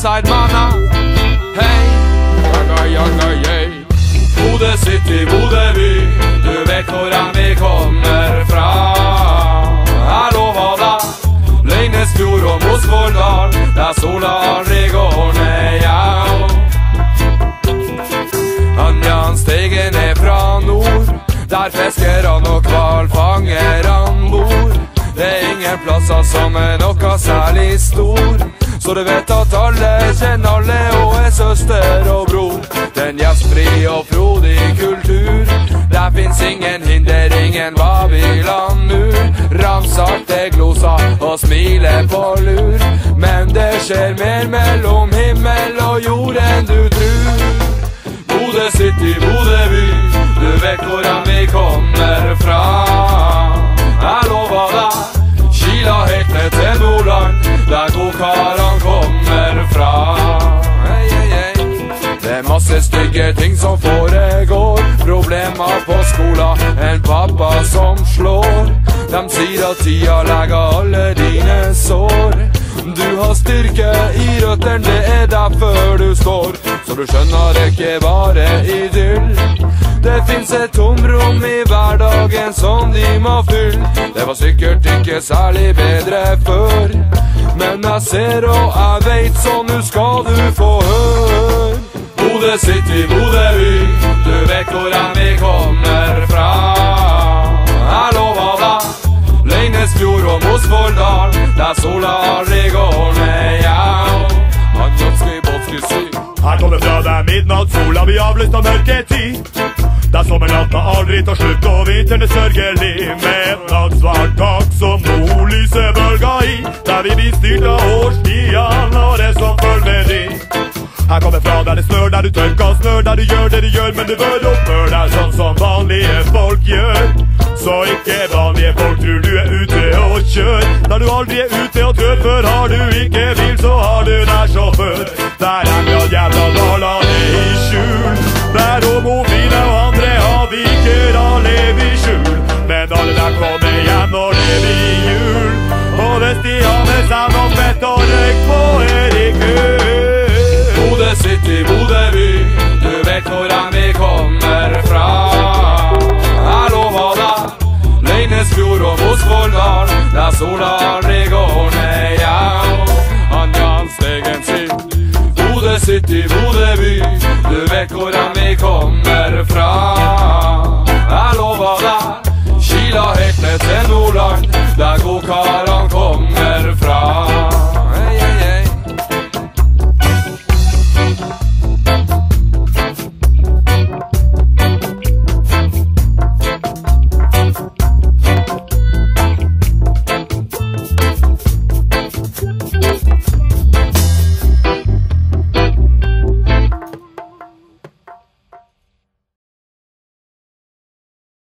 Westside-manna. Hei, jaga, jaga, yay. Bodø City, Bodø by, du vet hvordan vi kommer fra. Jeg lova da, Leinesfjord og Mosvoldal, der sola aldri går ned, ja. Anjan steigen ned fra nord, der fiskerne og hvalfangerne bor. Det er ingen plasser som er noe særlig stor. Så du vet at Den og frodig kultur. Der fins ingen hinder, ingen Babylon-mur. Ramsalte gloser og smiler på lur. Men det skjer mer mellom himmel og jord enn du trur. Bodø City, Bodø by, du vet hvordan vi kommer fra. Jeg lover deg, Kila helt ned til Nordland, der god kommer Det er masse stygge ting som foregår, problemer på skolen, en pappa som slår. De sier at tida leger alle dine sår. Du har styrke i røttene, det er derfor du står. Så du skjønner det ikke bare idyll. Det fins et tomrom i hverdagen som de må fylle. Det var sikkert ikke særlig bedre før. Men jeg ser og jeg veit, så nå skal du få høre. Bodø City, Bodø by, du vet hvordan vi kommer fra. Jeg lover deg. Leinesfjord og Mosvoldal, der sola aldri går ned, ja. Her kommer fra deg midnattssola, vi avlyst av mørketid. Der sommernatta aldri tar slutt, og vinteren er sørgelig. Med en nattsvart tak som nordlyset bølga i. Der vi blir styrt av Her kommer fra der det snør, der du tørker snør, der du gjør det du gjør, men du bør oppføre deg sånn som vanlige folk gjør. Så ikke vanlige folk tror du er ute og kjør. Der du aldri er ute og trør, før, har du ikke bil, så har du nær Bodø i Bodø by, du vet hvordan vi kommer fra. Jeg lover deg, Kila helt ned til Nordland, der kommer